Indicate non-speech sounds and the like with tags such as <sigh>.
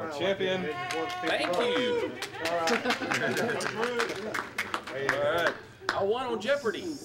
Our champion. Thank you. <laughs> All right. I won on Jeopardy.